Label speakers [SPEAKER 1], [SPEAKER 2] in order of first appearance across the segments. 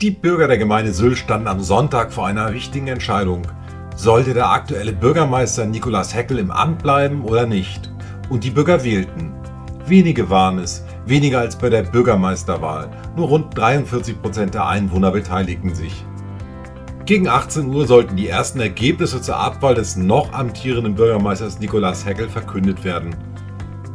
[SPEAKER 1] Die Bürger der Gemeinde Sylt standen am Sonntag vor einer wichtigen Entscheidung. Sollte der aktuelle Bürgermeister Nikolaus Heckel im Amt bleiben oder nicht? Und die Bürger wählten. Wenige waren es, weniger als bei der Bürgermeisterwahl. Nur rund 43 Prozent der Einwohner beteiligten sich. Gegen 18 Uhr sollten die ersten Ergebnisse zur Abwahl des noch amtierenden Bürgermeisters Nikolaus Heckel verkündet werden.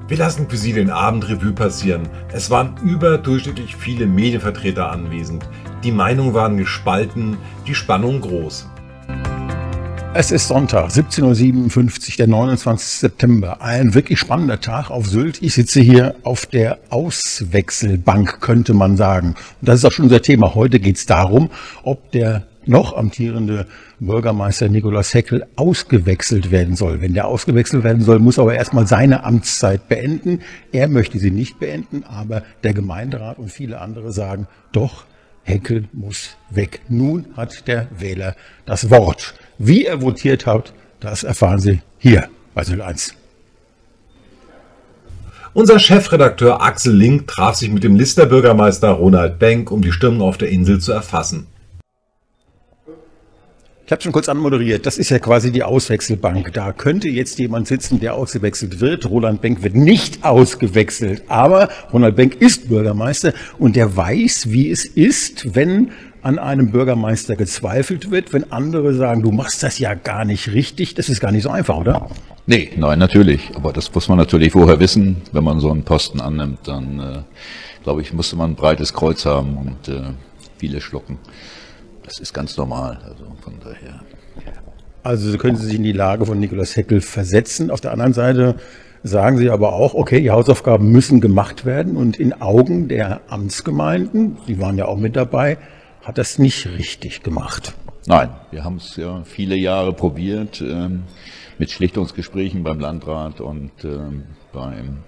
[SPEAKER 1] Wir lassen für Sie den Abend Revue passieren. Es waren überdurchschnittlich viele Medienvertreter anwesend. Die Meinungen waren gespalten, die Spannung groß.
[SPEAKER 2] Es ist Sonntag, 17.57 Uhr, der 29. September. Ein wirklich spannender Tag auf Sylt. Ich sitze hier auf der Auswechselbank, könnte man sagen. Und das ist auch schon unser Thema. Heute geht es darum, ob der noch amtierende Bürgermeister Nikolaus Heckel ausgewechselt werden soll. Wenn der ausgewechselt werden soll, muss aber erstmal seine Amtszeit beenden. Er möchte sie nicht beenden, aber der Gemeinderat und viele andere sagen, doch, Heckel muss weg. Nun hat der Wähler das Wort. Wie er votiert hat, das erfahren Sie hier bei Sylt 1.
[SPEAKER 1] Unser Chefredakteur Axel Link traf sich mit dem Lister Bürgermeister Ronald Benck, um die Stimmung auf der Insel zu erfassen.
[SPEAKER 2] Ich habe schon kurz anmoderiert. Das ist ja quasi die Auswechselbank. Da könnte jetzt jemand sitzen, der ausgewechselt wird. Roland Benck wird nicht ausgewechselt. Aber Ronald Benck ist Bürgermeister und der weiß, wie es ist, wenn an einem Bürgermeister gezweifelt wird, wenn andere sagen, du machst das ja gar nicht richtig. Das ist gar nicht so einfach, oder?
[SPEAKER 3] Nee, nein, natürlich. Aber das muss man natürlich vorher wissen. Wenn man so einen Posten annimmt, dann, äh, glaube ich, musste man ein breites Kreuz haben und äh, viele schlucken. Das ist ganz normal. Also von daher.
[SPEAKER 2] Also können Sie sich in die Lage von Nikolaus Heckel versetzen. Auf der anderen Seite sagen Sie aber auch, okay, die Hausaufgaben müssen gemacht werden und in Augen der Amtsgemeinden, Sie waren ja auch mit dabei, hat das nicht richtig gemacht.
[SPEAKER 3] Nein, wir haben es ja viele Jahre probiert ähm, mit Schlichtungsgesprächen beim Landrat und ähm, beim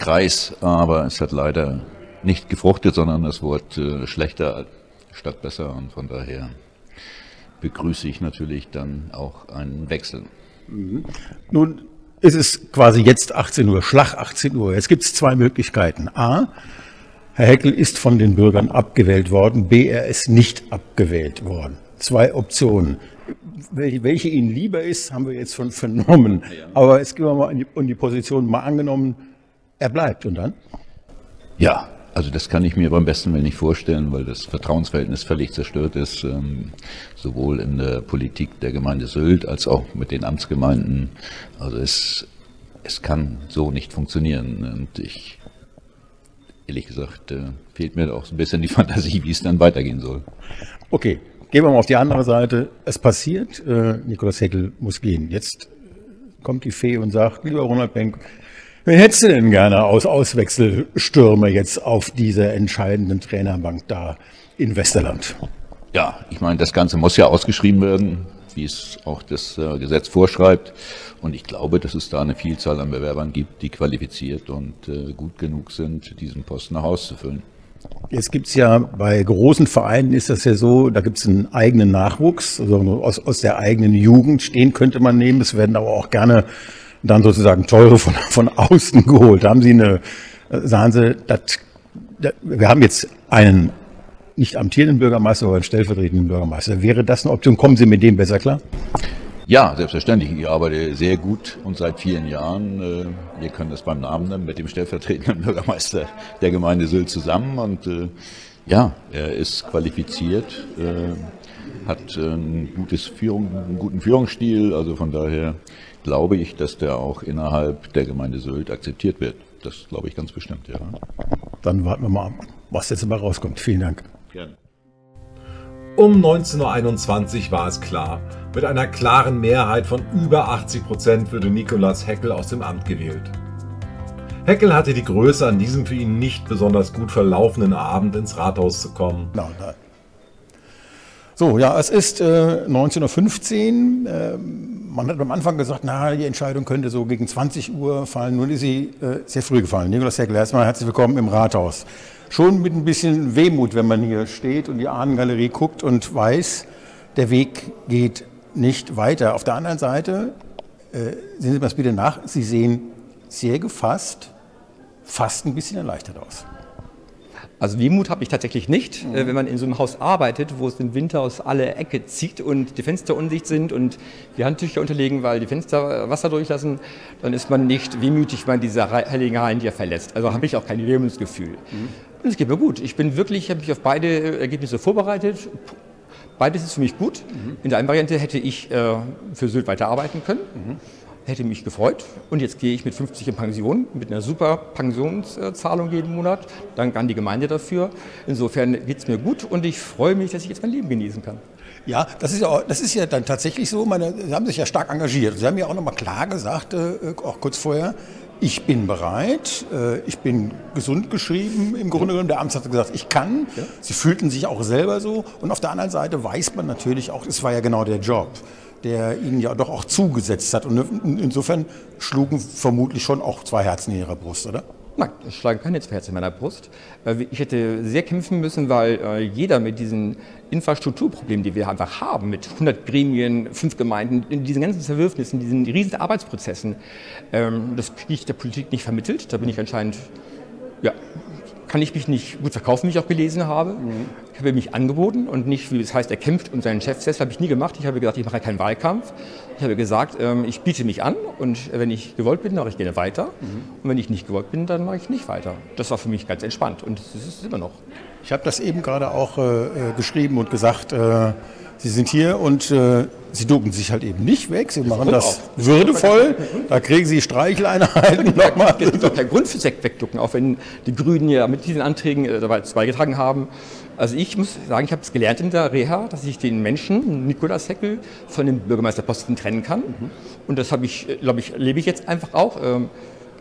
[SPEAKER 3] Kreis, aber es hat leider nicht gefruchtet, sondern es wurde äh, schlechter statt besser und von daher begrüße ich natürlich dann auch einen Wechsel.
[SPEAKER 2] Mhm. Nun ist es quasi jetzt 18 Uhr, Schlag 18 Uhr. Jetzt gibt es zwei Möglichkeiten. A, Herr Heckel ist von den Bürgern abgewählt worden. B, er ist nicht abgewählt worden. Zwei Optionen. Welche Ihnen lieber ist, haben wir jetzt schon vernommen. Aber es geht mal um die Position mal angenommen, er bleibt und dann?
[SPEAKER 3] Ja, also das kann ich mir beim besten Willen nicht vorstellen, weil das Vertrauensverhältnis völlig zerstört ist, ähm, sowohl in der Politik der Gemeinde Sylt als auch mit den Amtsgemeinden. Also es, es kann so nicht funktionieren. Und ich, ehrlich gesagt, äh, fehlt mir auch so ein bisschen die Fantasie, wie es dann weitergehen soll.
[SPEAKER 2] Okay, gehen wir mal auf die andere Seite. Es passiert, äh, Nikolaus Heckel muss gehen. Jetzt kommt die Fee und sagt, lieber Ronald Benk, Wen hättest du denn gerne aus Auswechselstürme jetzt auf dieser entscheidenden Trainerbank da in Westerland?
[SPEAKER 3] Ja, ich meine, das Ganze muss ja ausgeschrieben werden, wie es auch das äh, Gesetz vorschreibt. Und ich glaube, dass es da eine Vielzahl an Bewerbern gibt, die qualifiziert und äh, gut genug sind, diesen Posten nach auszufüllen.
[SPEAKER 2] Jetzt gibt's ja bei großen Vereinen ist das ja so, da gibt's einen eigenen Nachwuchs, also aus, aus der eigenen Jugend stehen könnte man nehmen. Es werden aber auch gerne dann sozusagen teure von, von außen geholt. Haben Sie eine, äh, sagen Sie, das, das, wir haben jetzt einen nicht amtierenden Bürgermeister, aber einen stellvertretenden Bürgermeister. Wäre das eine Option? Kommen Sie mit dem besser klar?
[SPEAKER 3] Ja, selbstverständlich. Ich arbeite sehr gut und seit vielen Jahren, äh, wir können das beim Namen nennen, mit dem stellvertretenden Bürgermeister der Gemeinde Sylt zusammen. Und äh, ja, er ist qualifiziert, hat ein gutes Führung, einen guten Führungsstil. Also von daher glaube ich, dass der auch innerhalb der Gemeinde Sylt akzeptiert wird. Das glaube ich ganz bestimmt, ja.
[SPEAKER 2] Dann warten wir mal ab, was jetzt mal rauskommt. Vielen Dank.
[SPEAKER 1] Gerne. Um 19.21 Uhr war es klar. Mit einer klaren Mehrheit von über 80 Prozent würde Nikolaus Heckel aus dem Amt gewählt. Heckel hatte die Größe, an diesem für ihn nicht besonders gut verlaufenden Abend ins Rathaus zu kommen. Nein, nein.
[SPEAKER 2] So, ja, es ist äh, 19.15 Uhr. Ähm, man hat am Anfang gesagt, na, die Entscheidung könnte so gegen 20 Uhr fallen. Nun ist sie äh, sehr früh gefallen. Nikolaus Heckel, erstmal herzlich willkommen im Rathaus. Schon mit ein bisschen Wehmut, wenn man hier steht und die Ahnengalerie guckt und weiß, der Weg geht nicht weiter. Auf der anderen Seite, äh, sehen Sie mir das bitte nach, Sie sehen sehr gefasst, fast ein bisschen erleichtert aus.
[SPEAKER 4] Also Wehmut habe ich tatsächlich nicht, mhm. wenn man in so einem Haus arbeitet, wo es im Winter aus aller Ecke zieht und die Fenster undicht sind und die Handtücher unterlegen, weil die Fenster Wasser durchlassen, dann ist man nicht wehmütig, wenn man diese heiligen Hallen hier verlässt. Also habe ich auch kein Wehmutsgefühl. Mhm. Und es geht mir gut. Ich bin wirklich, habe mich auf beide Ergebnisse vorbereitet. Beides ist für mich gut. Mhm. In der einen Variante hätte ich äh, für Sylt weiterarbeiten können. Hätte mich gefreut. Und jetzt gehe ich mit 50 in Pension, mit einer super Pensionszahlung jeden Monat. Dank an die Gemeinde dafür. Insofern geht es mir gut und ich freue mich, dass ich jetzt mein Leben genießen kann.
[SPEAKER 2] Ja, das ist ja, das ist ja dann tatsächlich so. Meine, Sie haben sich ja stark engagiert. Sie haben ja auch nochmal klar gesagt, äh, auch kurz vorher, ich bin bereit, äh, ich bin gesund geschrieben im Grunde genommen. Der Amtsarzt hat gesagt, ich kann. Ja. Sie fühlten sich auch selber so. Und auf der anderen Seite weiß man natürlich auch, es war ja genau der Job der ihnen ja doch auch zugesetzt hat. Und insofern schlugen vermutlich schon auch zwei Herzen in ihrer Brust, oder?
[SPEAKER 4] Nein, es schlagen keine zwei Herzen in meiner Brust. Äh, ich hätte sehr kämpfen müssen, weil äh, jeder mit diesen Infrastrukturproblemen, die wir einfach haben, mit 100 Gremien, fünf Gemeinden, in diesen ganzen Zerwürfnissen, diesen riesigen Arbeitsprozessen, ähm, das kriege ich der Politik nicht vermittelt. Da bin ich anscheinend ja, kann ich mich nicht gut verkaufen, wie ich auch gelesen habe. Mhm. Ich habe mich angeboten und nicht, wie es heißt, er kämpft um seinen Chef Das habe ich nie gemacht. Ich habe gesagt, ich mache keinen Wahlkampf. Ich habe gesagt, ähm, ich biete mich an und wenn ich gewollt bin, mache ich gerne weiter. Mhm. Und wenn ich nicht gewollt bin, dann mache ich nicht weiter. Das war für mich ganz entspannt und das ist es immer noch.
[SPEAKER 2] Ich habe das eben gerade auch äh, äh geschrieben und gesagt, äh, Sie sind hier und äh, Sie ducken sich halt eben nicht weg. Sie machen das würdevoll. Da kriegen Sie Streicheleinheiten
[SPEAKER 4] nochmal. Es gibt auch keinen Grund für Sekt wegducken, auch wenn die Grünen ja mit diesen Anträgen äh, dabei beigetragen haben. Also ich muss sagen, ich habe es gelernt in der Reha, dass ich den Menschen, Nikolaus Heckel, von dem Bürgermeisterposten trennen kann. Mhm. Und das habe ich, äh, glaube ich, lebe ich jetzt einfach auch. Ähm,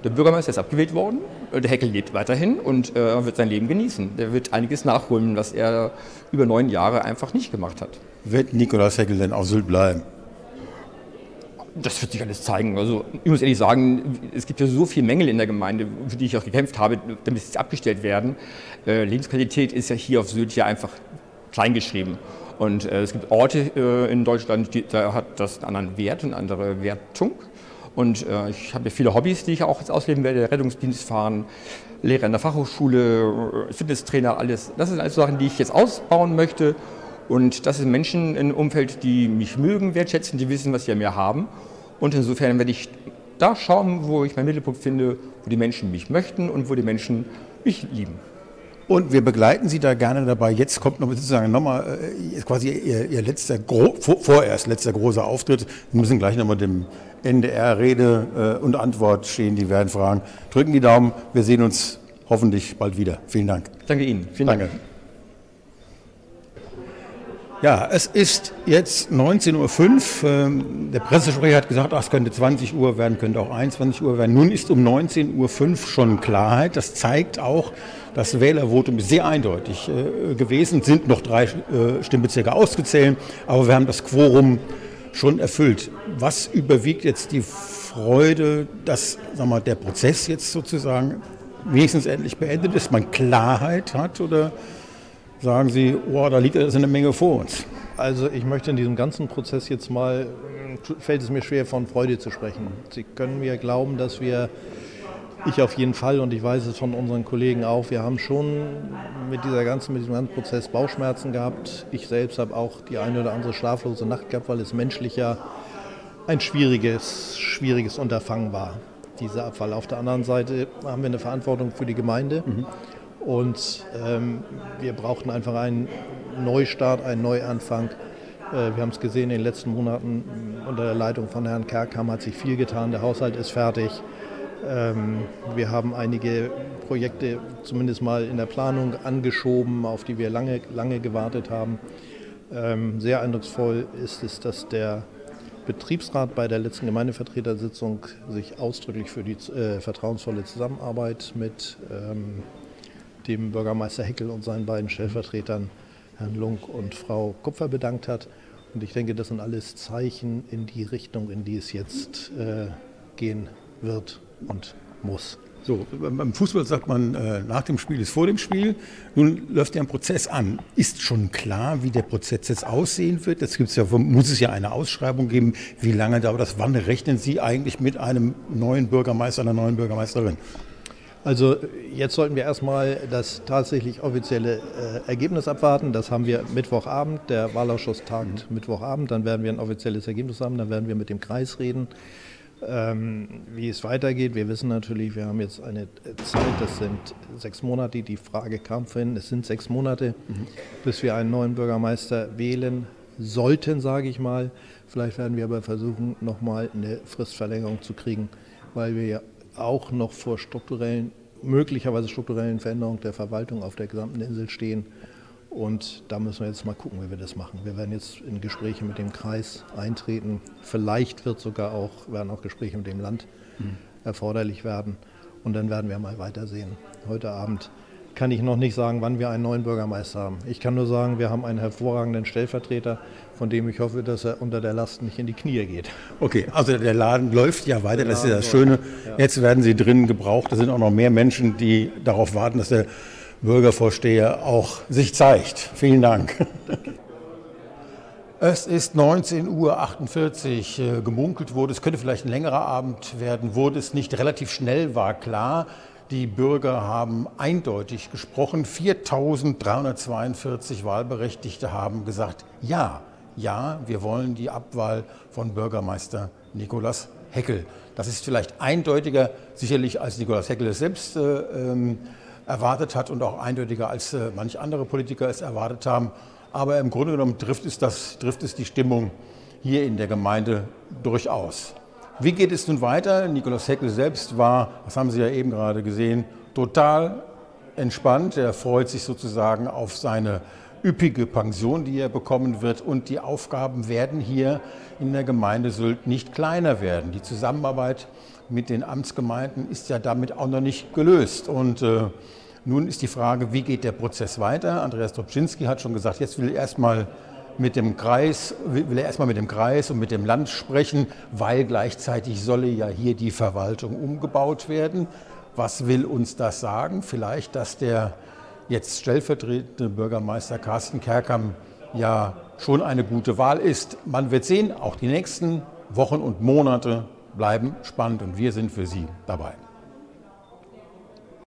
[SPEAKER 4] der Bürgermeister ist abgewählt worden, äh, der Heckel lebt weiterhin und äh, wird sein Leben genießen. Der wird einiges nachholen, was er über neun Jahre einfach nicht gemacht hat.
[SPEAKER 2] Wird Nikolaus Heckel denn auf Sylt bleiben?
[SPEAKER 4] Das wird sich alles zeigen. Also ich muss ehrlich sagen, es gibt ja so viele Mängel in der Gemeinde, für die ich auch gekämpft habe, damit sie abgestellt werden. Äh, Lebensqualität ist ja hier auf Sylt ja einfach kleingeschrieben. Und äh, es gibt Orte äh, in Deutschland, die, da hat das einen anderen Wert eine andere Wertung. Und äh, ich habe ja viele Hobbys, die ich auch jetzt ausleben werde. Rettungsdienst fahren, Lehrer in der Fachhochschule, Fitnesstrainer, alles. Das sind alles Sachen, die ich jetzt ausbauen möchte. Und das sind Menschen im Umfeld, die mich mögen, wertschätzen, die wissen, was sie an mir haben. Und insofern werde ich da schauen, wo ich meinen Mittelpunkt finde, wo die Menschen mich möchten und wo die Menschen mich lieben.
[SPEAKER 2] Und wir begleiten Sie da gerne dabei. Jetzt kommt noch sozusagen nochmal äh, quasi Ihr, Ihr letzter, vorerst letzter großer Auftritt. Wir müssen gleich nochmal dem NDR Rede äh, und Antwort stehen. Die werden fragen. Drücken die Daumen. Wir sehen uns hoffentlich bald wieder. Vielen Dank.
[SPEAKER 4] Danke Ihnen. Vielen Dank. Danke.
[SPEAKER 2] Ja, es ist jetzt 19.05 Uhr. Ähm, der Pressesprecher hat gesagt, ach, es könnte 20 Uhr werden, könnte auch 21 Uhr werden. Nun ist um 19.05 Uhr schon Klarheit. Das zeigt auch, das Wählervotum ist sehr eindeutig äh, gewesen. Es sind noch drei äh, Stimmbezirke ausgezählt, aber wir haben das Quorum schon erfüllt. Was überwiegt jetzt die Freude, dass sag mal, der Prozess jetzt sozusagen wenigstens endlich beendet ist, man Klarheit hat oder sagen Sie, oh, da liegt eine Menge vor uns?
[SPEAKER 5] Also ich möchte in diesem ganzen Prozess jetzt mal, fällt es mir schwer von Freude zu sprechen. Sie können mir glauben, dass wir, ich auf jeden Fall und ich weiß es von unseren Kollegen auch, wir haben schon mit, dieser ganzen, mit diesem ganzen Prozess Bauchschmerzen gehabt. Ich selbst habe auch die eine oder andere schlaflose Nacht gehabt, weil es menschlicher ein schwieriges, schwieriges Unterfangen war, dieser Abfall. Auf der anderen Seite haben wir eine Verantwortung für die Gemeinde. Mhm. Und ähm, wir brauchten einfach einen Neustart, einen Neuanfang. Äh, wir haben es gesehen in den letzten Monaten unter der Leitung von Herrn Kerkham hat sich viel getan. Der Haushalt ist fertig. Ähm, wir haben einige Projekte zumindest mal in der Planung angeschoben, auf die wir lange, lange gewartet haben. Ähm, sehr eindrucksvoll ist es, dass der Betriebsrat bei der letzten Gemeindevertretersitzung sich ausdrücklich für die äh, vertrauensvolle Zusammenarbeit mit ähm, dem Bürgermeister Heckel und seinen beiden Stellvertretern, Herrn Lunk und Frau Kupfer, bedankt hat. Und ich denke, das sind alles Zeichen in die Richtung, in die es jetzt äh, gehen wird und muss.
[SPEAKER 2] So, beim Fußball sagt man, äh, nach dem Spiel ist vor dem Spiel. Nun läuft ja ein Prozess an. Ist schon klar, wie der Prozess jetzt aussehen wird? Jetzt gibt's ja, muss es ja eine Ausschreibung geben. Wie lange dauert das? Wann rechnen Sie eigentlich mit einem neuen Bürgermeister, einer neuen Bürgermeisterin?
[SPEAKER 5] Also jetzt sollten wir erstmal das tatsächlich offizielle äh, Ergebnis abwarten. Das haben wir Mittwochabend. Der Wahlausschuss tagt mhm. Mittwochabend. Dann werden wir ein offizielles Ergebnis haben. Dann werden wir mit dem Kreis reden, ähm, wie es weitergeht. Wir wissen natürlich, wir haben jetzt eine Zeit, das sind sechs Monate. Die Frage kam vorhin, es sind sechs Monate, mhm. bis wir einen neuen Bürgermeister wählen sollten, sage ich mal. Vielleicht werden wir aber versuchen, nochmal eine Fristverlängerung zu kriegen, weil wir ja auch noch vor strukturellen, möglicherweise strukturellen Veränderungen der Verwaltung auf der gesamten Insel stehen. Und da müssen wir jetzt mal gucken, wie wir das machen. Wir werden jetzt in Gespräche mit dem Kreis eintreten. Vielleicht wird sogar auch, werden auch Gespräche mit dem Land mhm. erforderlich werden. Und dann werden wir mal weitersehen. Heute Abend kann ich noch nicht sagen, wann wir einen neuen Bürgermeister haben. Ich kann nur sagen, wir haben einen hervorragenden Stellvertreter, von dem ich hoffe, dass er unter der Last nicht in die Knie geht.
[SPEAKER 2] Okay, also der Laden läuft ja weiter, das ist das Schöne. Jetzt werden Sie drinnen gebraucht. Da sind auch noch mehr Menschen, die darauf warten, dass der Bürgervorsteher auch sich zeigt. Vielen Dank. Es ist 19.48 Uhr. Äh, gemunkelt wurde, es könnte vielleicht ein längerer Abend werden. Wurde es nicht relativ schnell, war klar. Die Bürger haben eindeutig gesprochen. 4.342 Wahlberechtigte haben gesagt, ja, ja, wir wollen die Abwahl von Bürgermeister Nikolaus Heckel. Das ist vielleicht eindeutiger sicherlich, als Nikolaus Heckel es selbst äh, ähm, erwartet hat und auch eindeutiger, als äh, manch andere Politiker es erwartet haben. Aber im Grunde genommen trifft es, das, trifft es die Stimmung hier in der Gemeinde durchaus. Wie geht es nun weiter? Nikolaus Heckel selbst war, das haben Sie ja eben gerade gesehen, total entspannt. Er freut sich sozusagen auf seine üppige Pension, die er bekommen wird. Und die Aufgaben werden hier in der Gemeinde Sylt nicht kleiner werden. Die Zusammenarbeit mit den Amtsgemeinden ist ja damit auch noch nicht gelöst. Und äh, nun ist die Frage, wie geht der Prozess weiter? Andreas Dobczynski hat schon gesagt, jetzt will er erstmal mit dem Kreis, will er erstmal mit dem Kreis und mit dem Land sprechen, weil gleichzeitig solle ja hier die Verwaltung umgebaut werden. Was will uns das sagen? Vielleicht, dass der jetzt stellvertretende Bürgermeister Carsten Kerkam ja schon eine gute Wahl ist. Man wird sehen, auch die nächsten Wochen und Monate bleiben spannend und wir sind für Sie dabei.